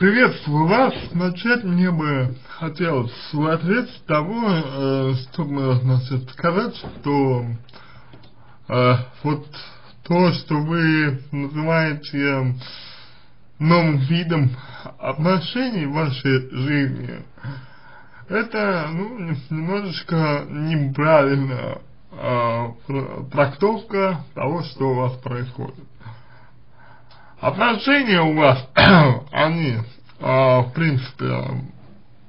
Приветствую вас. Начать мне бы хотелось свой ответ с того, э, чтобы значит, сказать, что э, вот то, что вы называете новым видом отношений в вашей жизни, это ну, немножечко неправильная э, трактовка того, что у вас происходит. Отношения у вас, они, э, в принципе,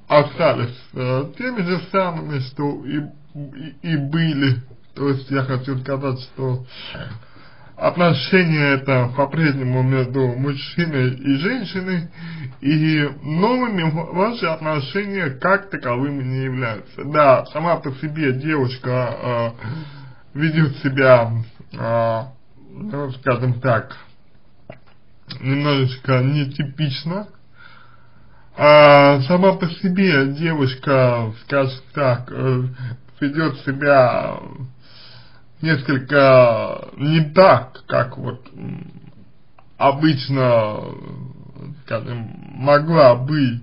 остались э, теми же самыми, что и, и, и были. То есть я хочу сказать, что отношения это по-прежнему между мужчиной и женщиной, и новыми ваши отношения как таковыми не являются. Да, сама по себе девушка э, ведет себя, э, ну, скажем так, немножечко нетипично. А сама по себе девушка, скажем так, э, ведет себя несколько не так, как вот обычно, скажем, могла бы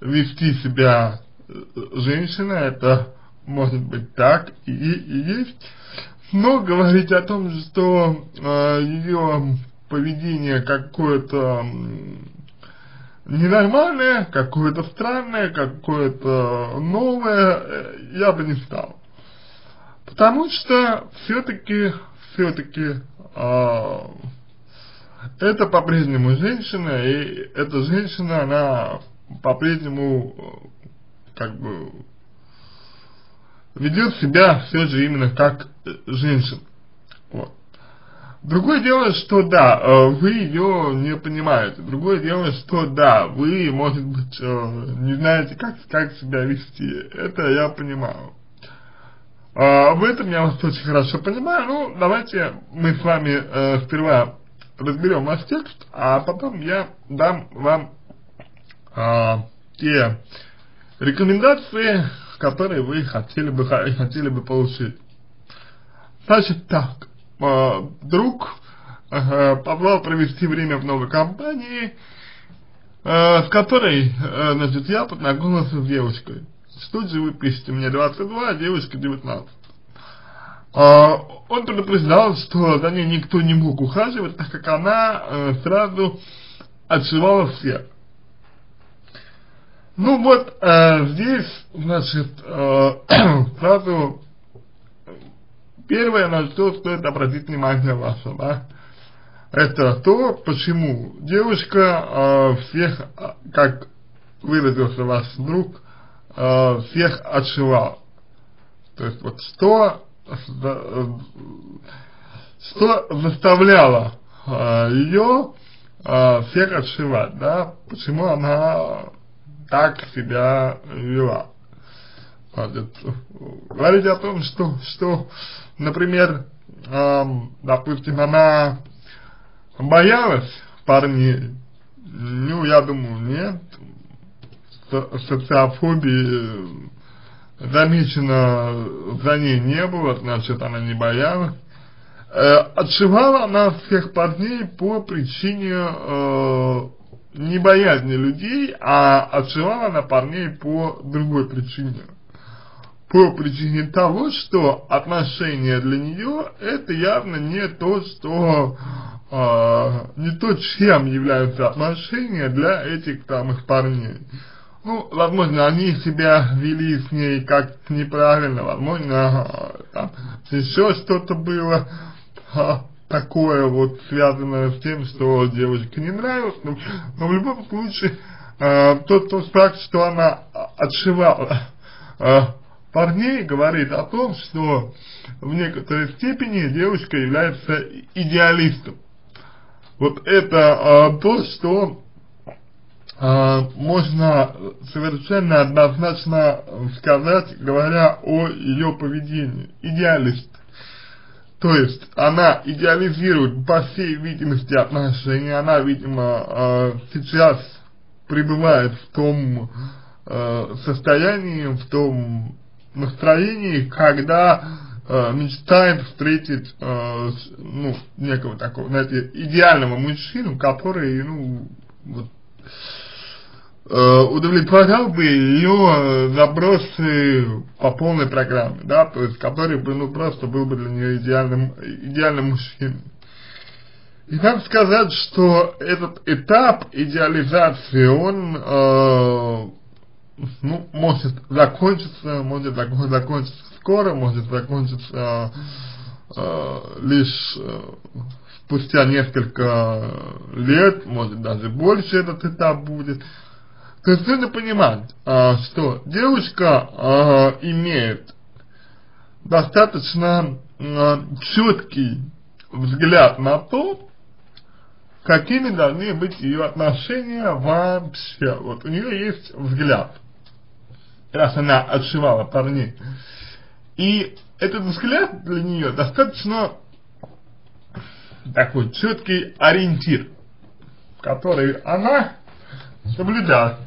вести себя женщина, это может быть так и, и есть, но говорить о том, что э, ее поведение какое-то ненормальное, какое-то странное, какое-то новое, э, я бы не стал. Потому что все-таки, все-таки э, это по-прежнему женщина, и эта женщина, она по-прежнему как бы ведет себя все же именно как женщина. Другое дело, что да, э, вы ее не понимаете. Другое дело, что да, вы, может быть, э, не знаете, как, как себя вести. Это я понимаю. А, в этом я вас очень хорошо понимаю. Ну, давайте мы с вами э, сперва разберем ваш текст, а потом я дам вам а, те рекомендации, которые вы хотели бы, хотели бы получить. Значит так, друг э, позвал провести время в новой компании, э, с которой, э, значит, я познакомился с девочкой. Что же вы пишете? Мне 22, а девочка 19. Э, он предупреждал, что за ней никто не мог ухаживать, так как она э, сразу отшивала всех. Ну вот, э, здесь, значит, э, сразу Первое, на что стоит обратить внимание ваше, да, это то, почему девушка э, всех, как выразился ваш друг, э, всех отшивал. То есть вот что, что заставляло э, ее э, всех отшивать, да, почему она так себя вела. Говорить о том, что, что например, эм, допустим, она боялась парней, ну, я думаю, нет, Со социофобии замечено за ней не было, значит, она не боялась. Э, отшивала она всех парней по причине э, не боязни людей, а отшивала она парней по другой причине по причине того, что отношения для нее это явно не то, что э, не то, чем являются отношения для этих самых парней. Ну, возможно, они себя вели с ней как-то неправильно, возможно, там еще что-то было а, такое вот связанное с тем, что девочке не нравилось, но, но в любом случае, э, тот, тот факт, что она отшивала э, парней говорит о том, что в некоторой степени девушка является идеалистом. Вот это а, то, что а, можно совершенно однозначно сказать, говоря о ее поведении. Идеалист. То есть она идеализирует по всей видимости отношения, она, видимо, а, сейчас пребывает в том э, состоянии, в том настроении, когда э, мечтает встретить, э, ну, некого такого, знаете, идеального мужчину, который, ну, вот, э, удовлетворял бы ее запросы по полной программе, да, то есть который бы, ну, просто был бы для нее идеальным, идеальным мужчиной. И надо сказать, что этот этап идеализации, он, э, ну, может закончиться, может закончиться скоро, может закончиться э, лишь э, спустя несколько лет, может даже больше этот этап будет. То есть нужно понимать, э, что девушка э, имеет достаточно э, четкий взгляд на то, какими должны быть ее отношения вообще. Вот у нее есть взгляд, раз она отшивала парней. И этот взгляд для нее достаточно такой четкий ориентир, который она соблюдает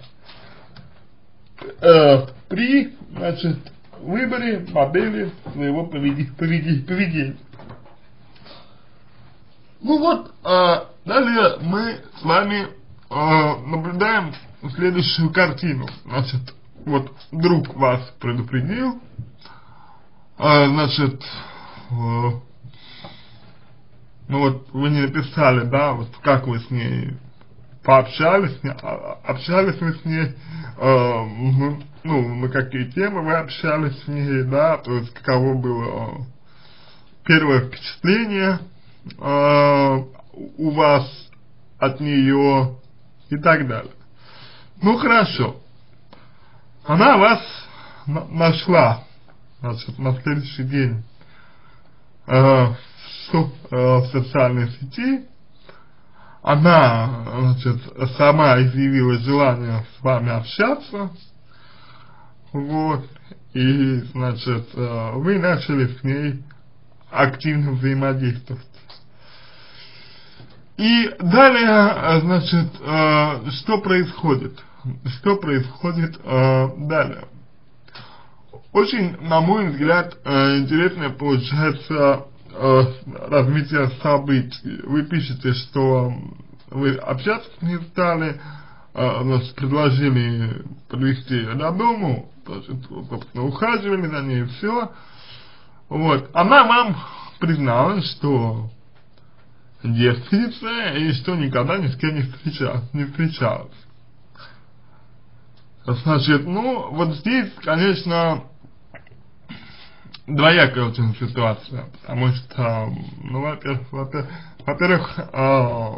э, при, значит, выборе модели своего поведения. Ну вот, э, далее мы с вами э, наблюдаем следующую картину. Значит, вот друг вас предупредил, э, значит, э, ну вот вы не написали, да, вот как вы с ней пообщались, а, общались вы с ней, э, ну, на какие темы вы общались с ней, да, то есть каково было первое впечатление, э, у вас от нее и так далее. Ну хорошо. Она вас нашла, значит, на следующий день э, в, э, в социальной сети. Она, значит, сама изъявила желание с вами общаться. Вот. И, значит, э, вы начали с ней активно взаимодействовать. И далее, э, значит, э, что происходит? Что происходит э, далее? Очень, на мой взгляд, интересное получается развитие событий. Вы пишете, что вы общаться с ней стали, значит, предложили подвести ее до дому, значит, собственно, ухаживали за ней, все. Вот. Она вам призналась, что девственница и что никогда ни с кем не встречалась. Не встречалась. Значит, ну, вот здесь, конечно, двоякая очень ситуация, потому что, ну, во-первых, во-первых, э,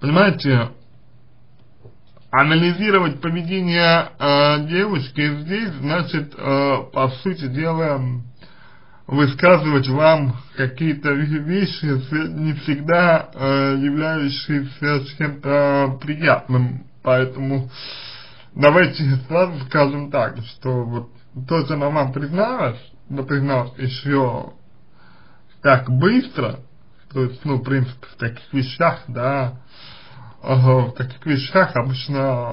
понимаете, анализировать поведение э, девушки здесь, значит, э, по сути дела, высказывать вам какие-то вещи, не всегда э, являющиеся чем-то приятным. Поэтому давайте сразу скажем так, что вот то, что она вам призналась, но призналась еще так быстро, то есть, ну, в принципе, в таких вещах, да, в таких вещах обычно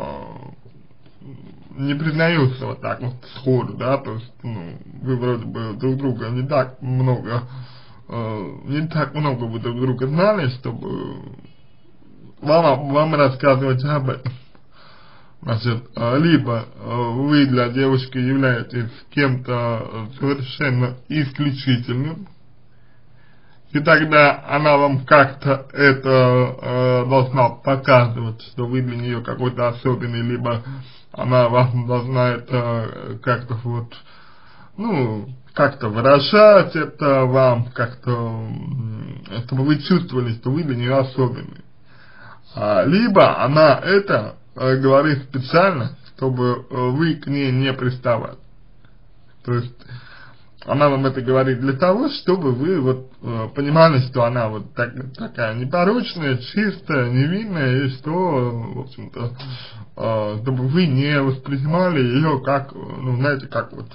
не признаются вот так вот сходу, да, то есть, ну, вы вроде бы друг друга не так много, э, не так много вы друг друга знали, чтобы вам, вам рассказывать об этом. Значит, э, либо э, вы для девушки являетесь кем-то совершенно исключительным, и тогда она вам как-то это э, должна показывать, что вы для нее какой-то особенный, либо она вам должна это как-то вот, ну, как-то выражать это вам, как-то, чтобы вы чувствовали, что вы для нее особенный. А, либо она это э, говорит специально, чтобы вы к ней не приставали. То есть, она вам это говорит для того, чтобы вы вот э, понимали, что она вот так, такая непорочная, чистая, невинная, и что, в общем-то, э, чтобы вы не воспринимали ее как, ну, знаете, как вот,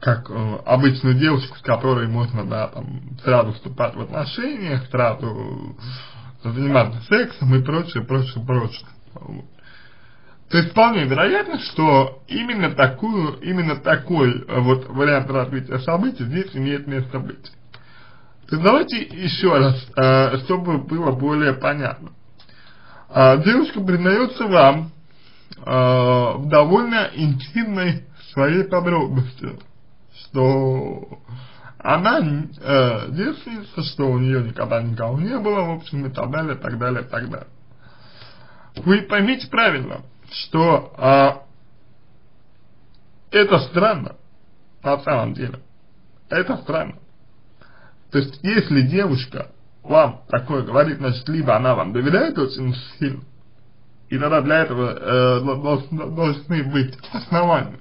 как э, обычную девушку, с которой можно, да, там, сразу вступать в отношения, сразу заниматься сексом и прочее, прочее, прочее. Вот. То есть вполне вероятно, что именно такую, именно такой э, вот вариант развития событий здесь имеет место быть. То давайте еще раз, э, чтобы было более понятно. Э, девушка признается вам в довольно интимной своей подробности, что она э, девственница, что у нее никогда никого не было, в общем, и так далее, так далее, так далее. Вы поймите правильно, что э, это странно, на самом деле. Это странно. То есть, если девушка вам такое говорит, значит, либо она вам доверяет очень сильно, и тогда для этого э, должны быть основания.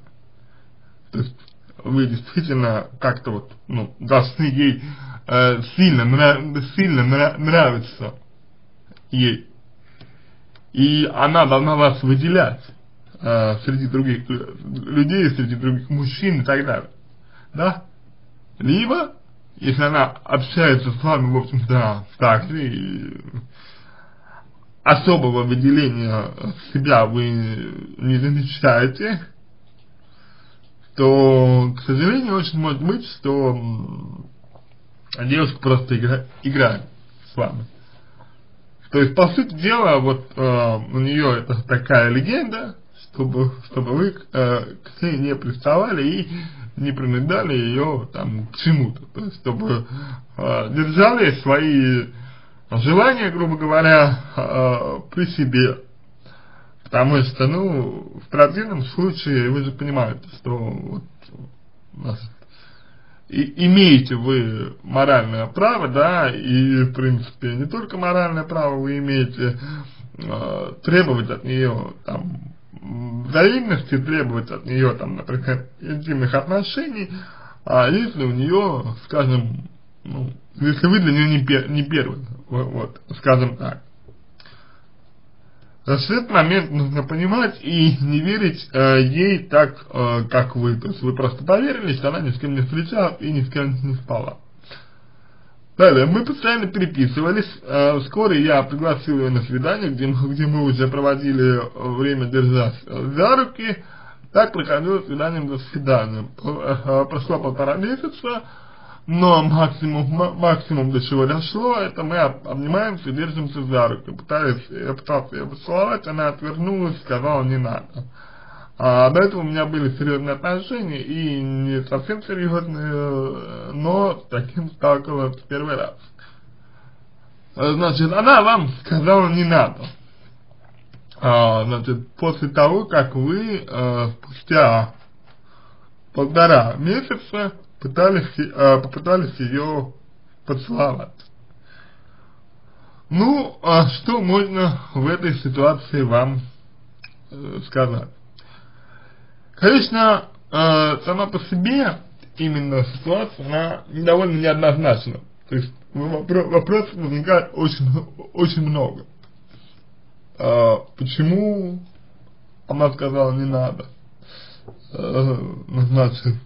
То есть, вы действительно как-то вот, ну, должны ей э, сильно, нрав, сильно нрав, нравиться ей. И она должна вас выделять э, среди других людей, среди других мужчин и так далее. Да? Либо если она общается с вами, в общем-то, так, и особого выделения себя вы не замечаете, то, к сожалению, очень может быть, что девушка просто игра, играет с вами. То есть, по сути дела, вот э, у нее это такая легенда, чтобы, чтобы вы э, к ней не приставали и не принуждали ее там к чему-то, то есть чтобы э, держали свои желания, грубо говоря, э, при себе. Потому что, ну, в противном случае, вы же понимаете, что вот, и, имеете вы моральное право, да, и, в принципе, не только моральное право вы имеете э, требовать от нее, там, взаимности, требовать от нее, там, например, интимных отношений, а если у нее, скажем, ну, если вы для нее не, пер, не первый, вот, скажем так. В этот момент нужно понимать и не верить э, ей так, э, как вы. То есть вы просто поверили, что она ни с кем не встречалась и ни с кем не спала. Далее, мы постоянно переписывались, э, вскоре я пригласил ее на свидание, где, где мы уже проводили время держась за руки, так проходило свидание до свидания. Э, прошло полтора месяца, но максимум, максимум до чего дошло, это мы обнимаемся держимся за руки. Пытаюсь, я пытался ее поцеловать, она отвернулась, сказала не надо. А до этого у меня были серьезные отношения, и не совсем серьезные, но таким сталкивалась в первый раз. Значит, она вам сказала не надо. А, значит, после того, как вы а, спустя полтора месяца пытались, а, попытались ее поцеловать. Ну, а что можно в этой ситуации вам э, сказать? Конечно, э, сама по себе именно ситуация, она довольно неоднозначна. То есть вопро вопросов возникает очень, очень много. Э, почему она сказала не надо? Э, значит,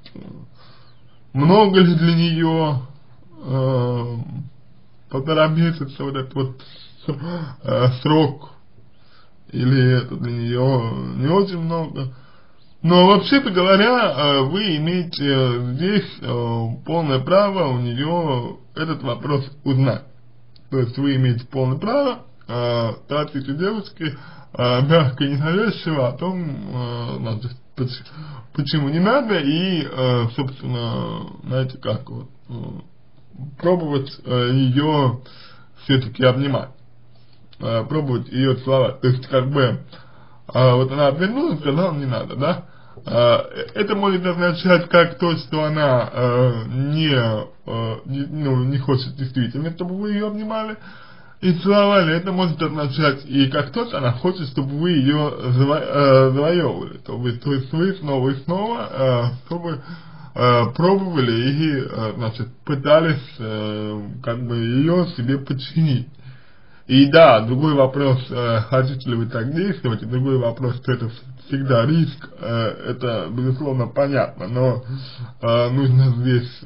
много ли для нее э, полтора месяца вот этот вот э, срок, или это для нее не очень много? Но вообще-то говоря, э, вы имеете э, здесь э, полное право у нее этот вопрос узнать. То есть вы имеете полное право спросить у девушки мягко и ненавязчиво о том, значит, почему не надо и, собственно, знаете как, вот, пробовать ее все-таки обнимать, пробовать ее целовать. То есть как бы вот она отвернулась, сказала не надо, да? А, это может означать как то, что она э, э, не, ну, не хочет действительно, чтобы вы ее обнимали и целовали. Это может означать и как то, что она хочет, чтобы вы ее заво э, завоевывали. То, есть вы снова и снова, э, чтобы э, пробовали и, э, значит, пытались как бы ее себе подчинить. И да, другой вопрос, хотите ли вы так действовать, и другой вопрос, что это всегда риск, это безусловно понятно, но нужно здесь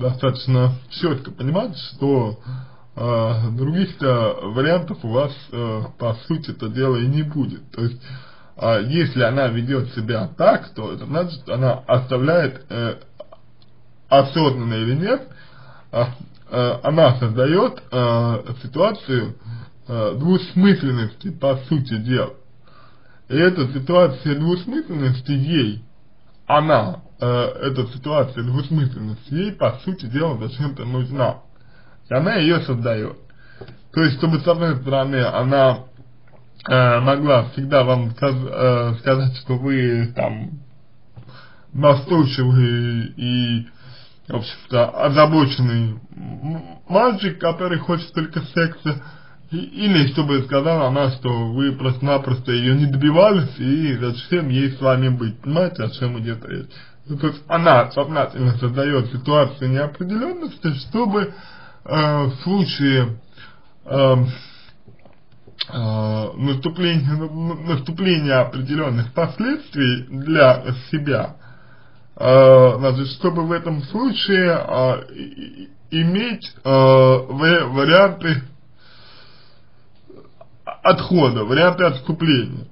достаточно четко понимать, что других-то вариантов у вас, э, по сути, это дело и не будет. То есть, если она ведет себя так, то это значит, она оставляет, э, осознанно или нет, она создает ситуацию э, двусмысленности, по сути дела. И эта ситуация двусмысленности ей, она, э, эта ситуация двусмысленности ей, по сути дела, зачем-то нужна. И она ее создает. То есть, чтобы с одной стороны она э, могла всегда вам сказ, э, сказать, что вы там настойчивый и, в общем-то, озабоченный мальчик, который хочет только секса, или чтобы сказала она, что вы просто-напросто ее не добивались, и зачем ей с вами быть, понимаете, о чем идет речь. Ну, то есть она сознательно создает ситуацию неопределенности, чтобы в случае э, э, наступления, наступления определенных последствий для себя, э, значит, чтобы в этом случае э, иметь э, варианты отхода, варианты отступления.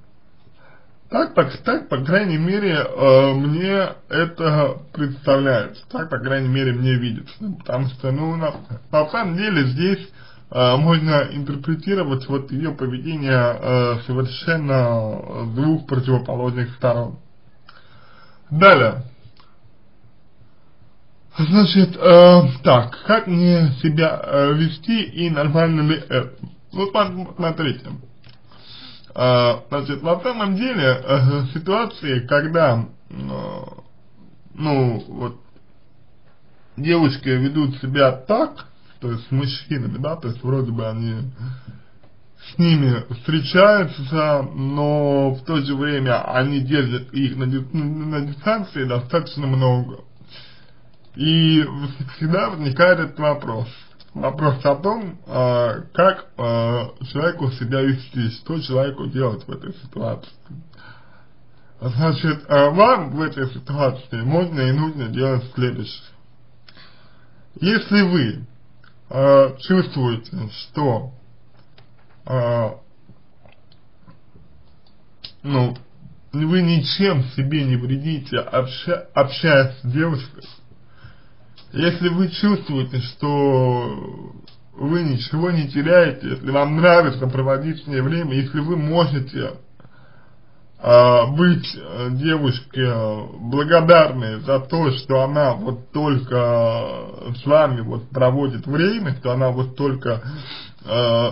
Так, так, так, по крайней мере, э, мне это представляется, так, по крайней мере, мне видится, потому что, ну, на, на самом деле здесь э, можно интерпретировать вот ее поведение э, совершенно с двух противоположных сторон. Далее. Значит, э, так, как мне себя э, вести и нормально ли это? Ну, смотрите. А, значит, на самом деле, э, ситуации, когда, э, ну, вот, девушки ведут себя так, то есть с мужчинами, да, то есть вроде бы они с ними встречаются, но в то же время они держат их на, на дистанции достаточно много. И всегда возникает этот вопрос – вопрос о том, э, как э, человеку себя вести, что человеку делать в этой ситуации. Значит, э, вам в этой ситуации можно и нужно делать следующее. Если вы э, чувствуете, что э, ну, вы ничем себе не вредите, обща общаясь с девушкой, если вы чувствуете, что вы ничего не теряете, если вам нравится проводить с ней время, если вы можете э, быть э, девушке благодарной за то, что она вот только с вами вот проводит время, что она вот только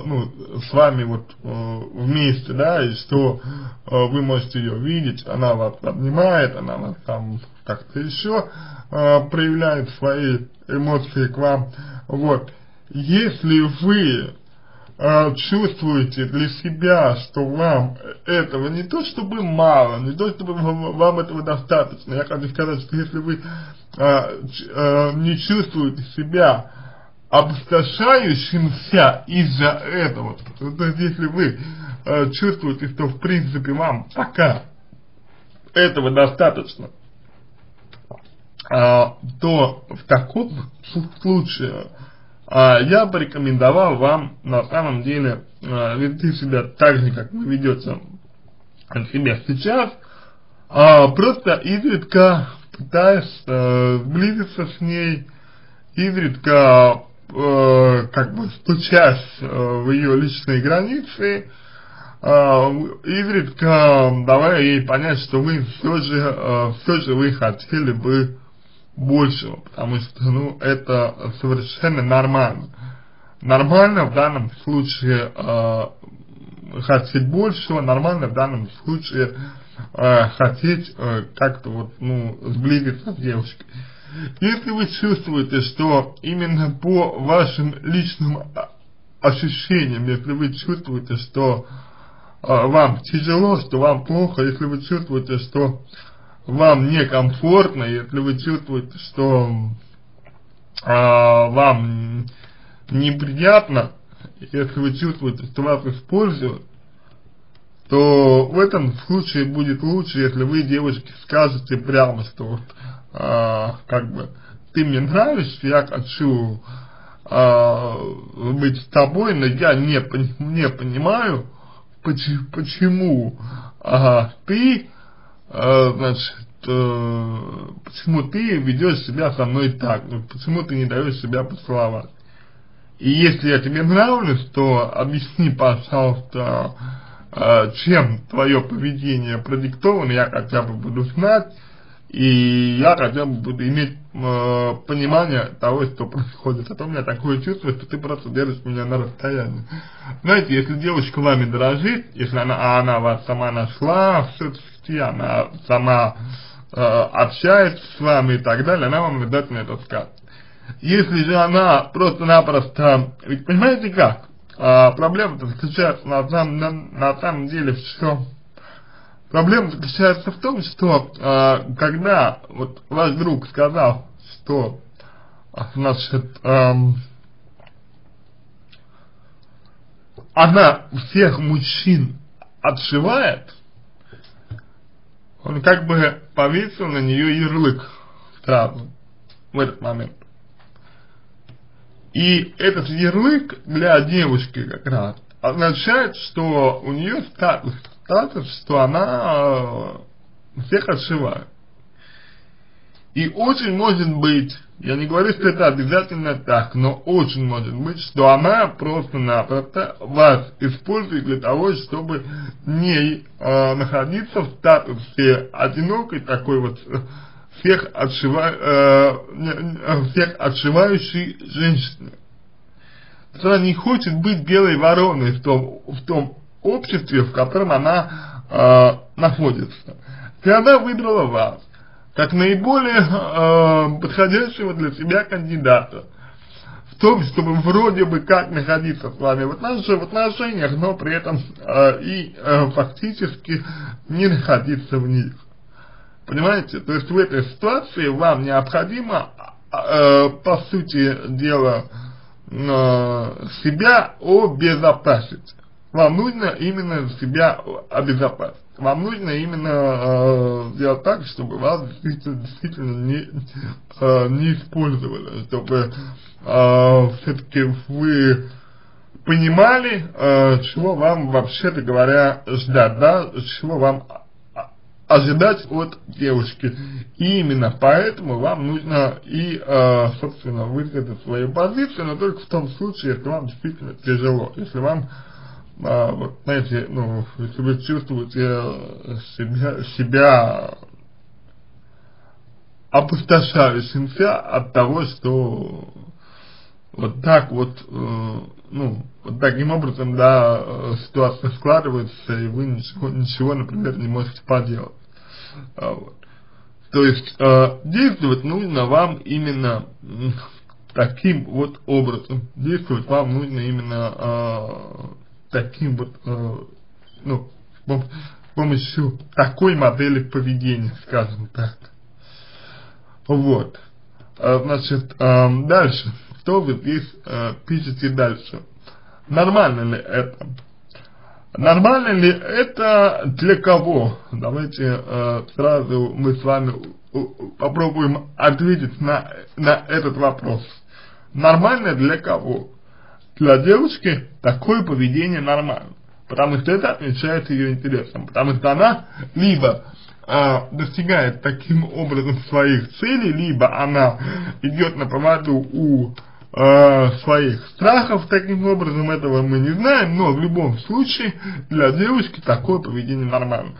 ну, с вами вот э, вместе, да, и что э, вы можете ее видеть, она вас обнимает, она вас там как-то еще э, проявляет свои эмоции к вам, вот. Если вы э, чувствуете для себя, что вам этого не то чтобы мало, не то чтобы вам этого достаточно, я хочу сказать, что если вы э, э, не чувствуете себя опустошающимся из-за этого, то есть если вы э, чувствуете, что в принципе вам пока этого достаточно, а, то в таком случае а, я бы рекомендовал вам на самом деле а, вести себя так же, как вы ведете себя сейчас, а, просто изредка пытаясь э, сблизиться с ней, изредка э, как бы стучась э, в ее личные границы, э, изредка давая ей понять, что вы все же, э, все же вы хотели бы большего, потому что, ну, это совершенно нормально. Нормально в данном случае э, хотеть большего, нормально в данном случае э, хотеть э, как-то вот, ну, сблизиться с девушкой. Если вы чувствуете, что именно по вашим личным ощущениям, если вы чувствуете, что э, вам тяжело, что вам плохо, если вы чувствуете, что вам некомфортно, если вы чувствуете, что э, вам неприятно, если вы чувствуете, что вас используют, то в этом случае будет лучше, если вы, девочки, скажете прямо, что вот, как бы, ты мне нравишься, я хочу э, быть с тобой, но я не, не понимаю, почему, почему э, ты э, значит, э, почему ты ведешь себя со мной так, ну, почему ты не даешь себя поцеловать. И если я тебе нравлюсь, то объясни, пожалуйста, э, чем твое поведение продиктовано, я хотя бы буду знать, и я хотя бы иметь э, понимание того, что происходит. А то у меня такое чувство, что ты просто держишь меня на расстоянии. Знаете, если девочка вами дорожит, если она, а она вас сама нашла в соцсети, она сама э, общается с вами и так далее, она вам обязательно это скажет. Если же она просто-напросто, ведь понимаете как, а, проблема-то заключается на самом, на, на самом деле все Проблема заключается в том, что э, когда вот ваш друг сказал, что значит эм, она всех мужчин отшивает, он как бы повесил на нее ярлык сразу в этот момент. И этот ярлык для девушки как раз означает, что у нее статус, статус, что она э, всех отшивает. И очень может быть, я не говорю, что это обязательно так, но очень может быть, что она просто-напросто вас использует для того, чтобы не э, находиться в статусе одинокой такой вот всех, отшива, э, всех отшивающей женщины. Она не хочет быть белой вороной в том, в том обществе, в котором она э, находится. И она выбрала вас как наиболее э, подходящего для себя кандидата в том, чтобы вроде бы как находиться с вами в, отнош в отношениях, но при этом э, и э, фактически не находиться в них. Понимаете? То есть в этой ситуации вам необходимо, э, по сути дела, э, себя обезопасить. Вам нужно именно себя обезопасить. Вам нужно именно э, сделать так, чтобы вас действительно, действительно не, э, не использовали, чтобы э, все-таки вы понимали, э, чего вам вообще-то говоря ждать, да, чего вам ожидать от девушки. И именно поэтому вам нужно и, э, собственно, высказать свою позицию, но только в том случае, если вам действительно тяжело, если вам, э, вот, знаете, ну, если вы чувствуете себя, себя опустошающимся от того, что вот так вот, э, ну, вот таким образом, да, э, ситуация складывается, и вы ничего, ничего например, не можете поделать. А, вот. То есть, э, действовать нужно вам именно таким вот образом. Действовать вам нужно именно э, таким вот, э, ну, с помощью такой модели поведения, скажем так. Вот. А, значит, э, дальше что вы здесь э, пишете дальше. Нормально ли это? Нормально ли это для кого? Давайте э, сразу мы с вами попробуем ответить на, на этот вопрос. Нормально для кого? Для девушки такое поведение нормально, потому что это отвечает ее интересам, потому что она либо э, достигает таким образом своих целей, либо она идет на поводу у э, своих страхов таким образом, этого мы не знаем, но в любом случае для девушки такое поведение нормально.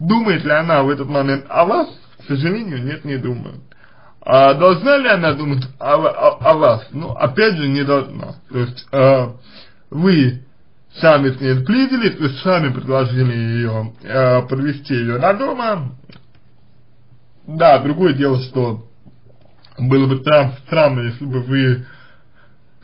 Думает ли она в этот момент о вас? К сожалению, нет, не думает. А должна ли она думать о, о, о вас? Ну, опять же, не должна. То есть, э, вы сами с ней сблизились, вы сами предложили ее, э, провести ее на дома. Да, другое дело, что было бы странно, если бы вы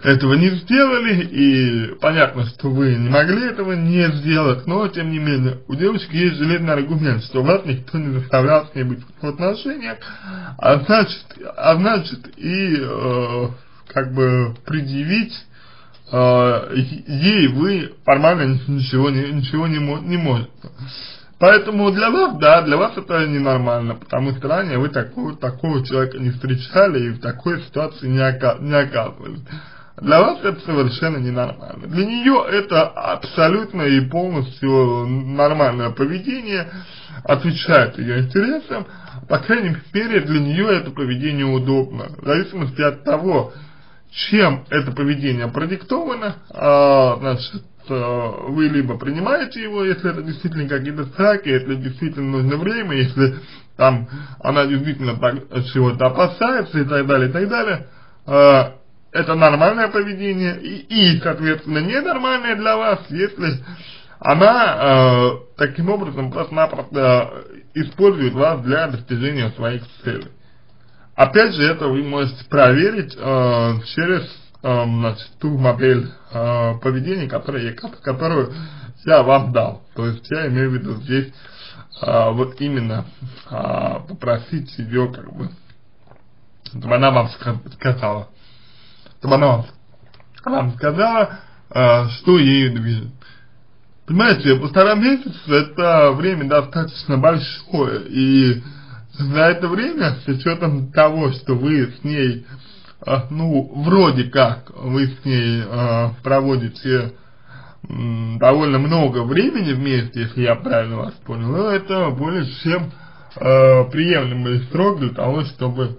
этого не сделали, и понятно, что вы не могли этого не сделать, но тем не менее, у девочки есть железный аргумент, что вас никто не заставлял с ней быть в отношениях, а значит, а значит и э, как бы предъявить э, ей вы формально ничего не, ничего не, не можете. Поэтому для вас, да, для вас это ненормально, потому что ранее вы такого, такого человека не встречали и в такой ситуации не, ока не оказывались. Для вас это совершенно ненормально. Для нее это абсолютно и полностью нормальное поведение, отвечает ее интересам, по крайней мере для нее это поведение удобно. В зависимости от того, чем это поведение продиктовано, а, значит, э, вы либо принимаете его, если это действительно какие-то страхи, если действительно нужно время, если там она действительно чего-то опасается и так далее, и так далее, э, это нормальное поведение и, и соответственно, ненормальное для вас, если она э, таким образом просто-напросто использует вас для достижения своих целей. Опять же, это вы можете проверить э, через э, значит, ту модель э, поведения, которую, которую я вам дал. То есть я имею в виду здесь э, вот именно э, попросить ее как бы, чтобы она вам сказала, чтобы она сказала, э, что ею движет. Понимаете, полтора месяца это время достаточно большое, и за это время, с учетом того, что вы с ней, э, ну, вроде как, вы с ней э, проводите довольно много времени вместе, если я правильно вас понял, это более чем приемлемый срок для того, чтобы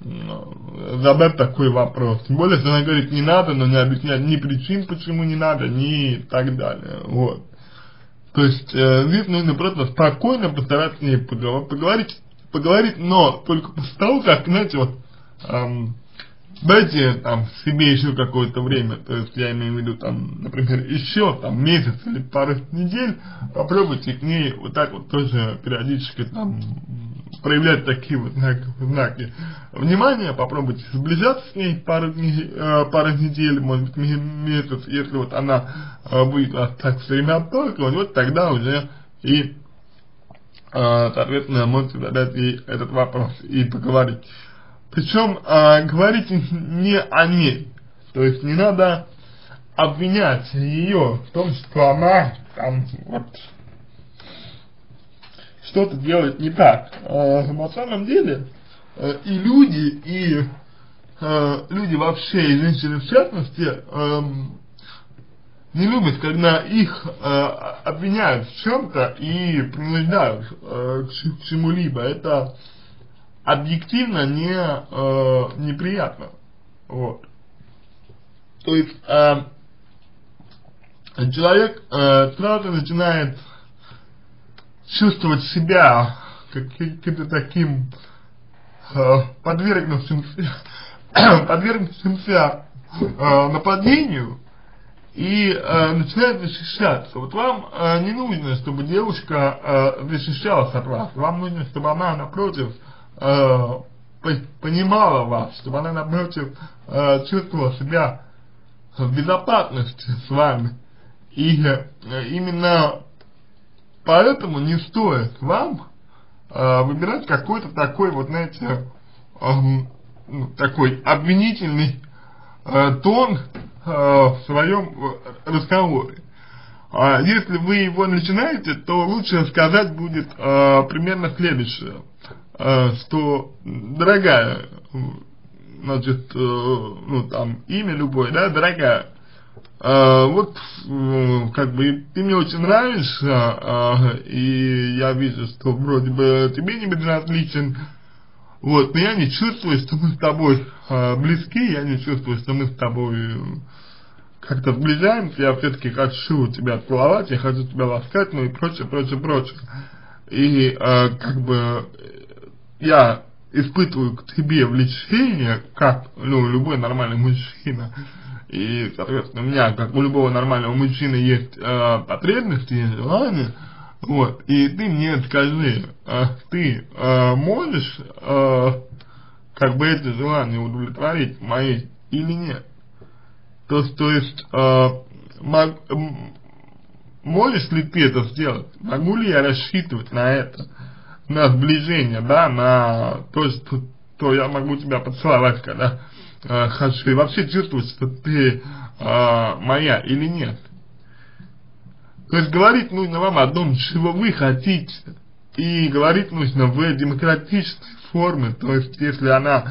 задать такой вопрос. Тем более, что она говорит, не надо, но не объясняет ни причин, почему не надо, ни так далее. Вот. То есть, э, здесь нужно просто спокойно постараться с ней поговорить, поговорить, но только после того, как, знаете, вот, эм, дайте там себе еще какое-то время, то есть я имею в виду там, например, еще там месяц или пару недель, попробуйте к ней вот так вот тоже периодически там проявлять такие вот знаки, знаки внимания, попробуйте сближаться с ней пару, э, пару недель, может быть месяц, если вот она э, будет вас так все время отталкивать, вот тогда уже и э, соответственно можете задать ей этот вопрос и поговорить. Причем э, говорить не о ней. То есть не надо обвинять ее в том, что она там вот что-то делает не так. Э, на самом деле э, и люди, и э, люди вообще, и женщины в частности, э, не любят, когда их э, обвиняют в чем-то и принуждают э, к, к чему-либо. Это объективно не, э, неприятно. Вот. То есть э, человек э, сразу начинает чувствовать себя каким-то таким э, подвергнувшимся, подвергнувшимся э, нападению и э, начинает защищаться. Вот вам э, не нужно, чтобы девушка э, защищалась от вас, вам нужно, чтобы она напротив э, понимала вас, чтобы она, напротив, э, чувствовала себя в безопасности с вами. И э, именно поэтому не стоит вам э, выбирать какой-то такой, вот знаете, э, ну, такой обвинительный э, тон э, в своем э, разговоре. А если вы его начинаете, то лучше сказать будет э, примерно следующее. Э, что, дорогая, значит, э, ну там, имя любое, да, дорогая, э, вот, как бы, ты мне очень нравишься, и я вижу, что вроде бы тебе не безразличен, вот, но я не чувствую, что мы с тобой близки, я не чувствую, что мы с тобой как-то сближаемся, я все-таки хочу тебя целовать, я хочу тебя ласкать, ну и прочее, прочее, прочее. И э, как бы я испытываю к тебе влечение, как ну, любой нормальный мужчина, и, соответственно, у меня, как у любого нормального мужчины, есть э, потребности, есть желания, вот, и ты мне скажи, э, ты э, можешь, э, как бы эти желания удовлетворить мои или нет? То, то есть, э, мог, можешь ли ты это сделать? Могу ли я рассчитывать на это? На сближение, да, на то, что то я могу тебя поцеловать, когда э, хочу, и вообще чувствовать, что ты э, моя или нет. То есть говорить нужно вам о том, чего вы хотите, и говорить нужно в демократической форме, то есть если она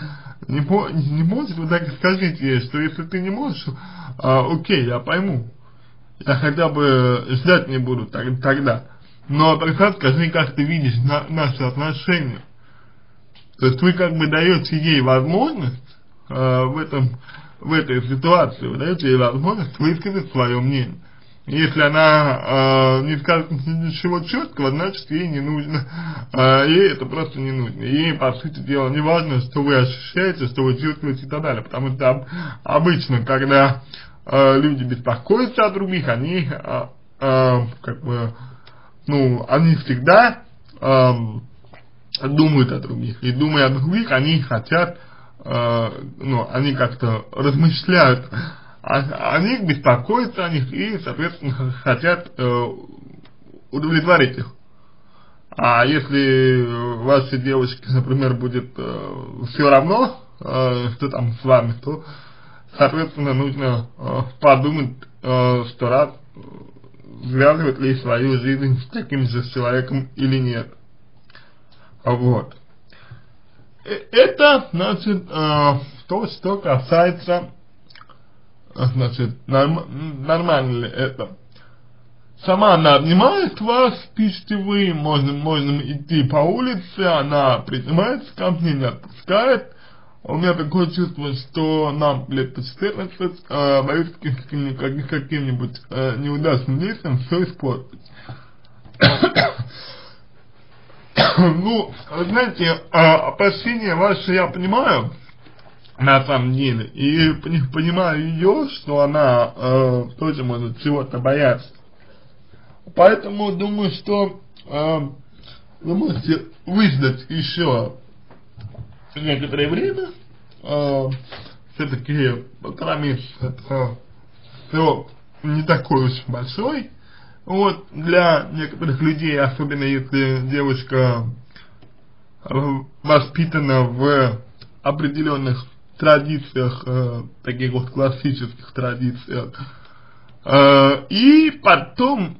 не, не может, вы так и скажите ей, что если ты не можешь, э, окей, я пойму, я хотя бы ждать не буду так, тогда. Но тогда скажи, как ты видишь на, наши отношения. То есть вы как бы даете ей возможность э, в этом в этой ситуации, вы даете ей возможность высказать свое мнение. Если она э, не скажет ничего четкого, значит ей не нужно, э, ей это просто не нужно. Ей, по сути дела, не важно, что вы ощущаете, что вы чувствуете и так далее. Потому что обычно, когда э, люди беспокоятся о других, они э, э, как бы, ну, они всегда э, думают о других. И думая о других, они хотят, э, ну, они как-то размышляют о, о них, беспокоятся о них и, соответственно, хотят э, удовлетворить их. А если вашей девочке, например, будет э, все равно, э, что там с вами, то, соответственно, нужно э, подумать э, сто раз, связывать ли свою жизнь с таким же человеком или нет. Вот. Э, это, значит, э, то, что касается значит, норм, нормально ли это. Сама она обнимает вас, пишите вы, можно, можно идти по улице, она принимается ко мне, не отпускает. У меня такое чувство, что нам лет по 14, э, боюсь каким-нибудь каким э, неудачным действием все испортить. ну, знаете, э, опасения ваши я понимаю, на самом деле. И понимаю ее, что она э, тоже может чего-то бояться. Поэтому думаю, что э, вы можете выждать еще некоторое время. Э, Все-таки это срок не такой уж большой. Вот, для некоторых людей, особенно если девушка э, воспитана в определенных традициях, э, таких вот классических традициях. Э, и потом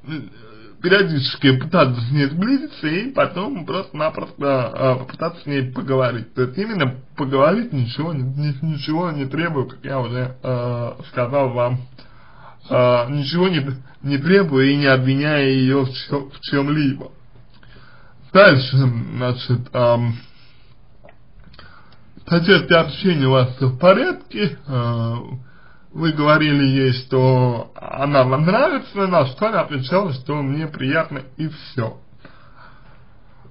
периодически пытаться с ней сблизиться и потом просто-напросто э, попытаться с ней поговорить. То есть именно поговорить ничего, ни, ничего не требую, как я уже э, сказал вам. Э, ничего не, не требую и не обвиняя ее в, чем, в чем-либо. Дальше, значит, эм, по части у вас в порядке, э, вы говорили ей, что она вам нравится, на что она отвечала, что мне приятно и все.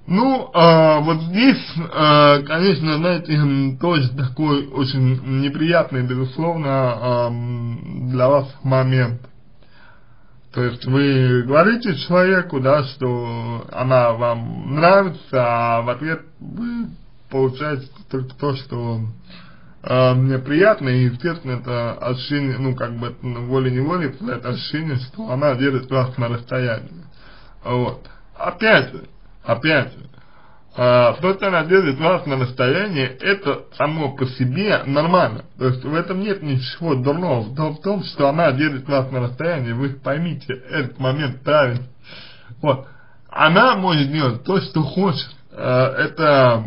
Ну, э, вот здесь, э, конечно, знаете, тоже такой очень неприятный, безусловно, э, для вас момент. То есть вы говорите человеку, да, что она вам нравится, а в ответ вы получается только то, что э, мне приятно, и, естественно, это ощущение, ну, как бы, волей-неволей, это ощущение, что она держит вас на расстоянии. Вот. Опять опять же, э, то, что она держит вас на расстоянии, это само по себе нормально. То есть в этом нет ничего дурного. В том, что она держит вас на расстоянии, вы поймите этот момент правильно. Вот. Она может делать то, что хочет. Э, это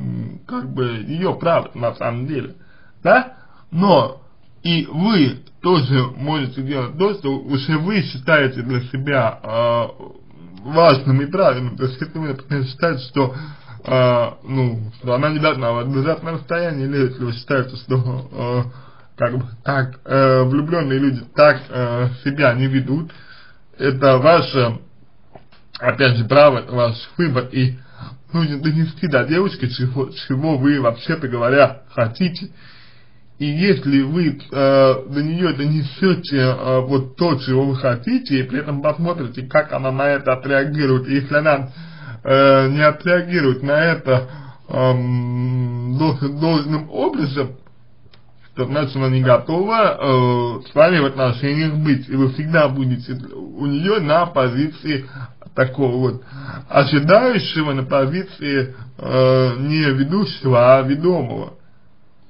как бы ее право на самом деле, да? Но и вы тоже можете делать то, что уже вы считаете для себя э, важным и правильным. То есть, если вы, например, считаете, что э, ну, что она не должна вас на расстоянии, или если вы считаете, что э, как бы так э, влюбленные люди так э, себя не ведут, это ваше, опять же, право, это ваш выбор, и нужно донести до девушки, чего, чего вы, вообще-то говоря, хотите. И если вы э, до нее донесете э, вот то, чего вы хотите, и при этом посмотрите, как она на это отреагирует, и если она э, не отреагирует на это э, должным образом, то значит она не готова э, с вами в отношениях быть, и вы всегда будете у нее на позиции такого вот ожидающего на позиции э, не ведущего, а ведомого.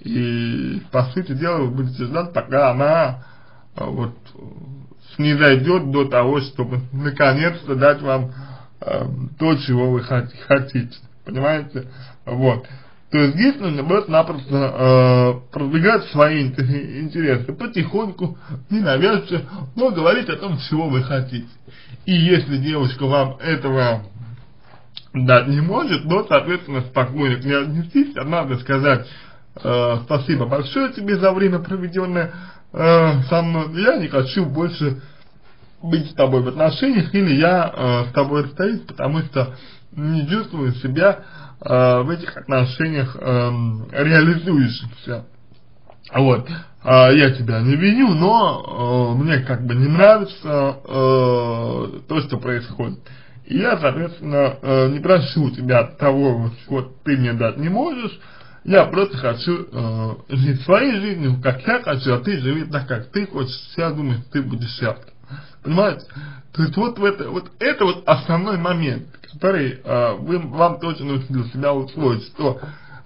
И по сути дела вы будете ждать, пока она э, вот снизойдет до того, чтобы наконец-то дать вам э, то, чего вы хотите. Понимаете? Вот. То есть здесь нужно просто-напросто э, продвигать свои интересы потихоньку, ненавязчиво, но говорить о том, чего вы хотите. И если девушка вам этого дать не может, то, соответственно, спокойно к ней отнестись, а надо сказать э, спасибо большое тебе за время проведенное э, со мной, я не хочу больше быть с тобой в отношениях, или я э, с тобой расстаюсь, потому что не чувствую себя э, в этих отношениях э, реализующимся. Вот. Я тебя не виню, но мне как бы не нравится то, что происходит. И я, соответственно, не прошу тебя того, что ты мне дать не можешь, я просто хочу э, жить своей жизнью, как я хочу, а ты живи так, как ты хочешь, я думаю, ты будешь счастлив. Понимаете? То есть вот, это, вот это вот основной момент, который э, вы, вам точно нужно для себя усвоить, что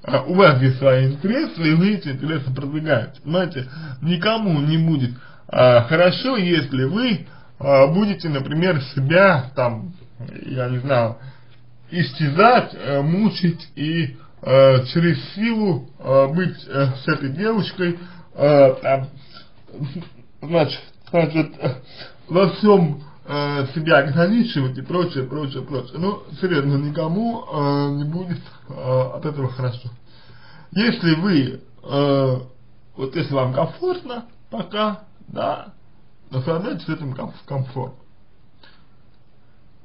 э, у вас есть свои интересы, и вы эти интересы продвигаете. Понимаете? Никому не будет э, хорошо, если вы э, будете, например, себя там, я не знаю, истязать, э, мучить и э, через силу э, быть э, с этой девушкой, там, значит, значит, во всем э, себя ограничивать и прочее, прочее, прочее. Ну, серьезно, никому не будет от этого хорошо. Если вы, вот если вам комфортно пока, да, наслаждайтесь этим комфортом.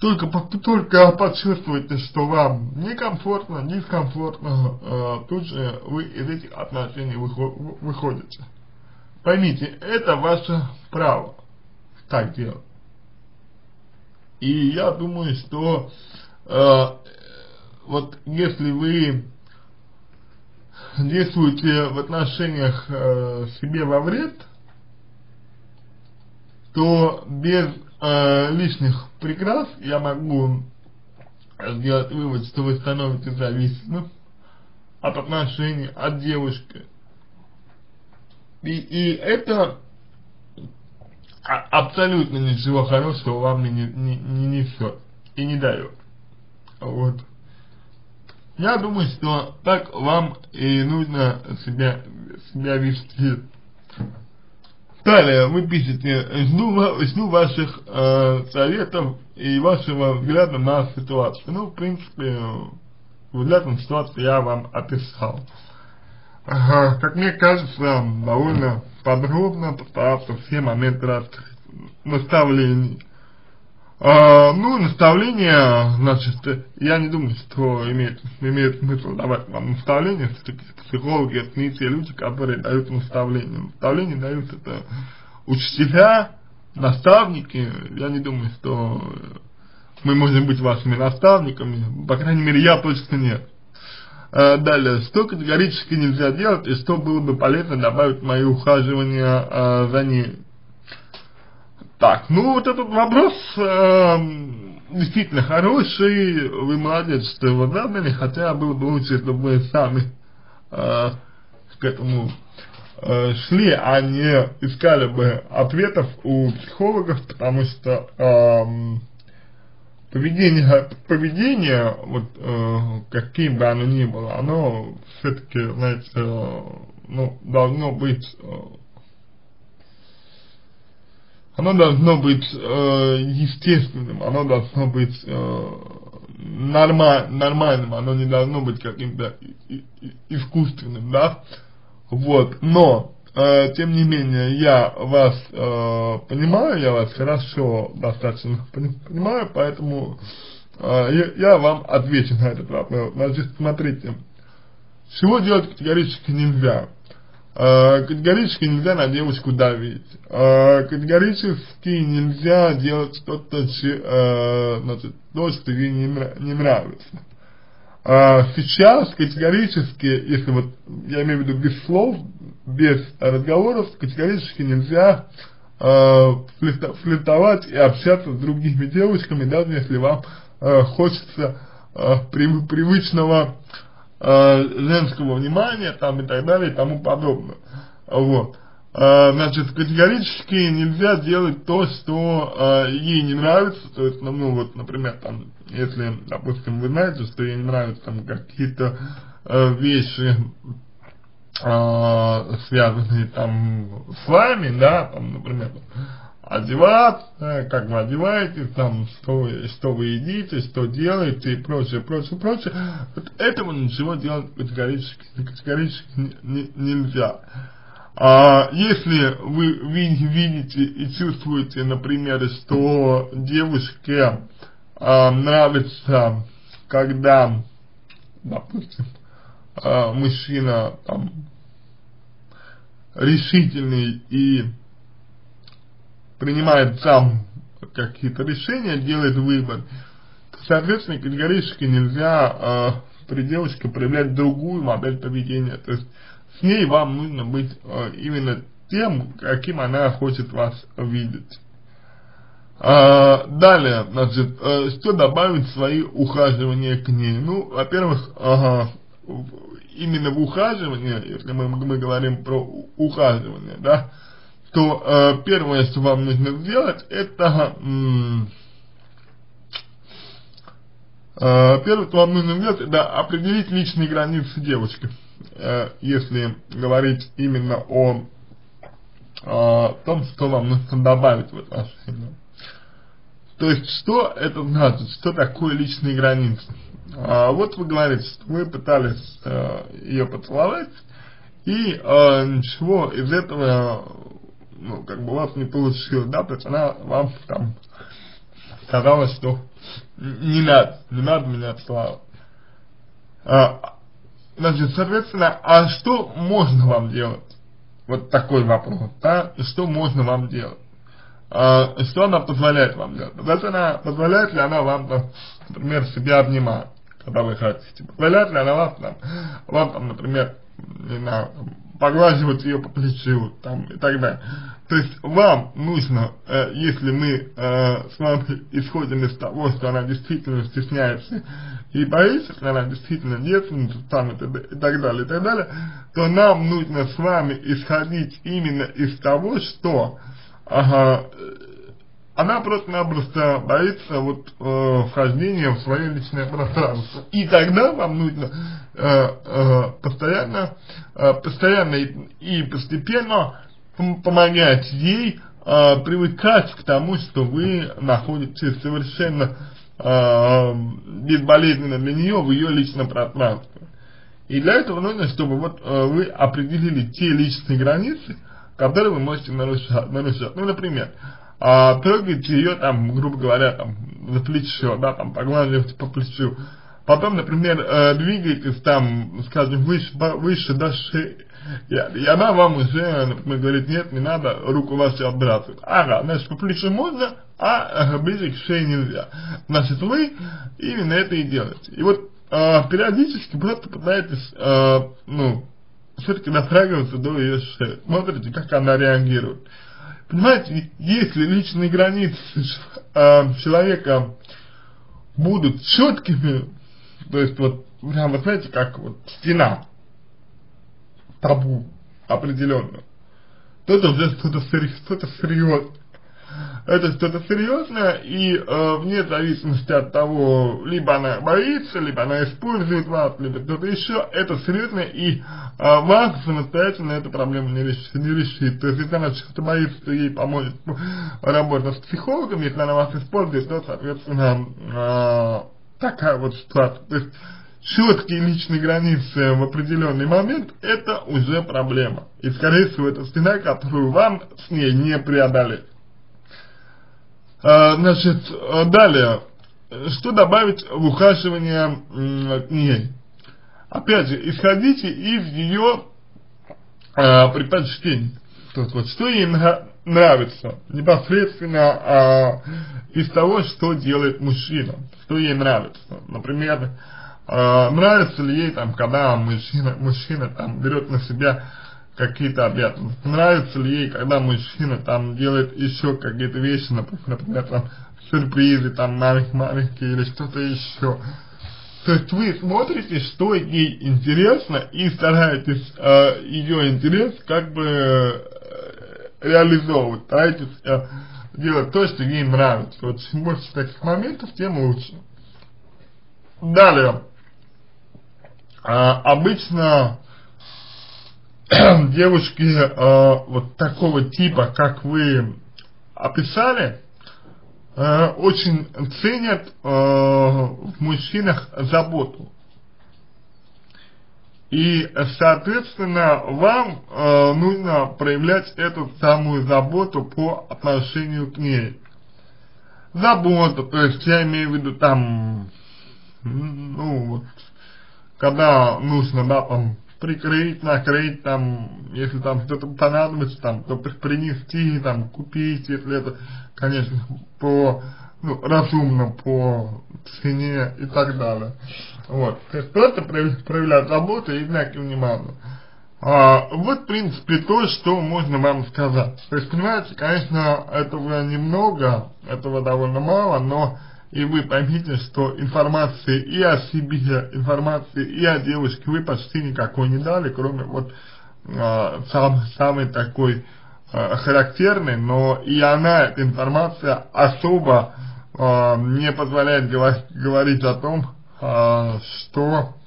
Только, только почувствуйте, что вам некомфортно, дискомфортно, э, тут же вы из этих отношений выходите. Поймите, это ваше право так делать. И я думаю, что э, вот если вы действуете в отношениях э, себе во вред, то без э, лишних прикрас я могу сделать вывод, что вы становитесь зависимым от отношений, от девушки. И, и это абсолютно ничего хорошего вам не, не, не несет и не дает. Вот. Я думаю, что так вам и нужно себя, себя вести. Далее вы пишете, жду, жду ваших э, советов и вашего взгляда на ситуацию. Ну, в принципе, взгляд на ситуацию я вам описал. Ага, как мне кажется, довольно подробно постараться все моменты раскрыть. А, ну, наставление, значит, я не думаю, что имеет, имеет смысл давать вам наставление, все-таки психологи это не те люди, которые дают наставление. Наставление дают это учителя, наставники, я не думаю, что мы можем быть вашими наставниками, по крайней мере, я точно нет. А, далее, что категорически нельзя делать и что было бы полезно добавить в мои ухаживания а, за ней. Так, ну вот этот вопрос э, действительно хороший, вы молодец, что его задали, хотя было бы лучше, если бы вы сами э, к этому э, шли, а не искали бы ответов у психологов, потому что э, поведение, поведение вот э, каким бы оно ни было, оно все-таки, знаете, э, ну, должно быть э, оно должно быть э, естественным, оно должно быть э, норма, нормальным, оно не должно быть каким-то искусственным, да, вот, но, э, тем не менее, я вас э, понимаю, я вас хорошо достаточно понимаю, поэтому э, я, вам отвечу на этот вопрос, значит, смотрите, чего делать категорически нельзя, категорически нельзя на девушку давить. Э, категорически нельзя делать что-то, значит, то, что ей не, не нравится. Сейчас категорически, если вот, я имею в виду без слов, без разговоров, категорически нельзя флиртовать и общаться с другими девушками, даже если вам хочется привычного э, женского внимания там и так далее и тому подобное. Вот. Э, значит, категорически нельзя делать то, что э, ей не нравится, то есть, ну, ну вот, например, там, если, допустим, вы знаете, что ей не нравятся там какие-то вещи, связанные там с вами, да, там, например, одеваться, как вы одеваетесь, там, что, что вы едите, что делаете и прочее, прочее, прочее. Вот этому ничего делать категорически, категорически не, не, нельзя. А, если вы видите и чувствуете, например, что девушке а, нравится, когда, допустим, а, мужчина там решительный и принимает сам какие-то решения, делает выбор, то, соответственно, категорически нельзя э, при девушке проявлять другую модель поведения. То есть с ней вам нужно быть э, именно тем, каким она хочет вас видеть. А, далее, значит, э, что добавить в свои ухаживания к ней? Ну, во-первых, ага, именно в ухаживание, если мы, мы говорим про ухаживание, да, то э, первое, что вам нужно сделать, это э, первое, что вам нужно сделать, это определить личные границы девочки, э, если говорить именно о, о том, что вам нужно добавить в отношения. То есть, что это значит, что такое личные границы? А, вот вы говорите, что вы пытались э, ее поцеловать, и э, ничего из этого ну, как бы у вас не получилось, да, то есть она вам там сказала, что не надо, не надо меня целовать. А, значит, соответственно, а что можно вам делать? Вот такой вопрос, да, что можно вам делать? А, что она позволяет вам делать? Соответственно, позволяет ли она вам, например, себя обнимать, когда вы хотите? Позволяет ли она вам, там, вам, там, например, не знаю, поглаживать ее по плечу там, и так далее. То есть вам нужно, э, если мы э, с вами исходим из того, что она действительно стесняется и боится, что она действительно девственница станет и, и так далее, и так далее, то нам нужно с вами исходить именно из того, что ага, она просто-напросто боится вот э, вхождения в свое личное пространство. И тогда вам нужно э, э, постоянно, э, постоянно и постепенно помогать ей э, привыкать к тому, что вы находитесь совершенно э, безболезненно для нее в ее личном пространстве. И для этого нужно, чтобы вот э, вы определили те личные границы, которые вы можете нарушать. нарушать. Ну, например, а, трогайте ее там, грубо говоря, там, за плечо, да, там, поглаживайте по плечу. Потом, например, э, двигаетесь там, скажем, выше, выше шеи, и, и она вам уже, например, говорит, нет, не надо, руку вашу отбрасывать. Ага, значит, по плечу можно, а э, ближе к шее нельзя. Значит, вы именно это и делаете. И вот э, периодически просто пытаетесь, э, ну, все-таки дотрагиваться до ее шеи. Смотрите, как она реагирует. Понимаете, если личные границы э, человека будут четкими, то есть вот, прям, вот знаете, как вот стена, табу определенно, то это уже что-то что серьезное это что-то серьезное, и э, вне зависимости от того, либо она боится, либо она использует вас, либо кто-то еще, это серьезно, и э, вас самостоятельно эту проблему не решит, не решит. То есть, если она что-то боится, то ей поможет работа с психологом, если она вас использует, то, соответственно, э, такая вот ситуация. То есть, четкие личные границы в определенный момент, это уже проблема. И, скорее всего, это стена, которую вам с ней не преодолеть. А, значит, а, далее, что добавить в ухаживание к ней? Опять же, исходите из ее а, предпочтений. То есть, вот, что ей нравится, непосредственно а, из того, что делает мужчина, что ей нравится. Например, а, нравится ли ей, там, когда мужчина, мужчина там, берет на себя какие-то обязанности. Нравится ли ей, когда мужчина там делает еще какие-то вещи, например, там сюрпризы там маленькие-маленькие или что-то еще. То есть вы смотрите, что ей интересно и стараетесь э, ее интерес как бы э, реализовывать, стараетесь э, делать то, что ей нравится. Вот чем больше таких моментов, тем лучше. Далее. Э, обычно девушки э, вот такого типа, как вы описали, э, очень ценят э, в мужчинах заботу. И, соответственно, вам э, нужно проявлять эту самую заботу по отношению к ней. Забота, то есть я имею в виду там, ну вот, когда нужно, да, там, прикрыть, накрыть, там, если там что-то понадобится, там, то принести, там, купить, если это, конечно, по, ну, разумно, по цене и так далее. Вот, то есть просто проявлять заботу и знаки внимания. А, вот, в принципе, то, что можно вам сказать. То есть, понимаете, конечно, этого немного, этого довольно мало, но и вы поймите, что информации и о себе, информации и о девушке вы почти никакой не дали, кроме вот э, сам, самой такой э, характерной, но и она, эта информация, особо э, не позволяет говор говорить о том, э, что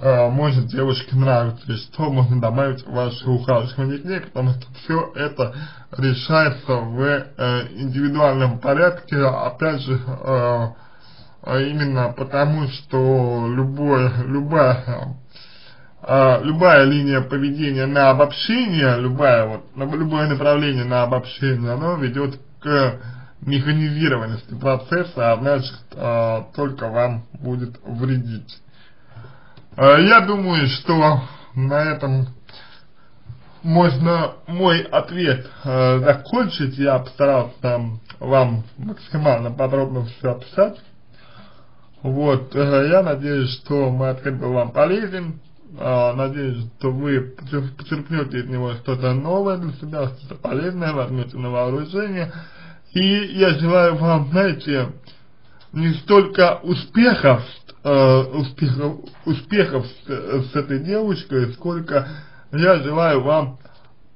может девушке нравиться, и что можно добавить в ваше ухаживание к ней, потому что все это решается в э, индивидуальном порядке, опять же, э, а именно потому, что любое, любая, э, любая линия поведения на обобщение, любая, вот, любое направление на обобщение, оно ведет к механизированности процесса, а значит, э, только вам будет вредить. Э, я думаю, что на этом можно мой ответ э, закончить. Я постарался вам максимально подробно все описать. Вот, э, я надеюсь, что мой ответ был вам полезен. Э, надеюсь, что вы почерпнете из него что-то новое для себя, что-то полезное, возьмете на вооружение. И я желаю вам, знаете, не столько успехов, э, успехов, успехов с, с этой девушкой, сколько я желаю вам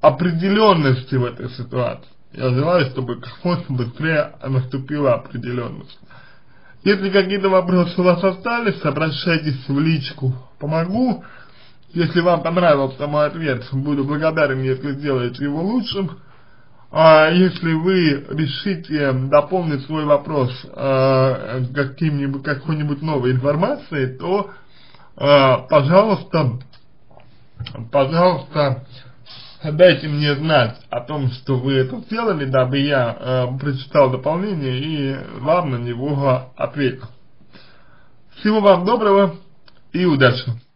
определенности в этой ситуации. Я желаю, чтобы как можно быстрее наступила определенность. Если какие-то вопросы у вас остались, обращайтесь в личку. Помогу. Если вам понравился мой ответ, буду благодарен, если сделаете его лучшим. А если вы решите дополнить свой вопрос э, каким-нибудь какой-нибудь новой информацией, то, э, пожалуйста, пожалуйста, дайте мне знать о том, что вы это сделали, дабы я э, прочитал дополнение и вам на него ответил. Всего вам доброго и удачи!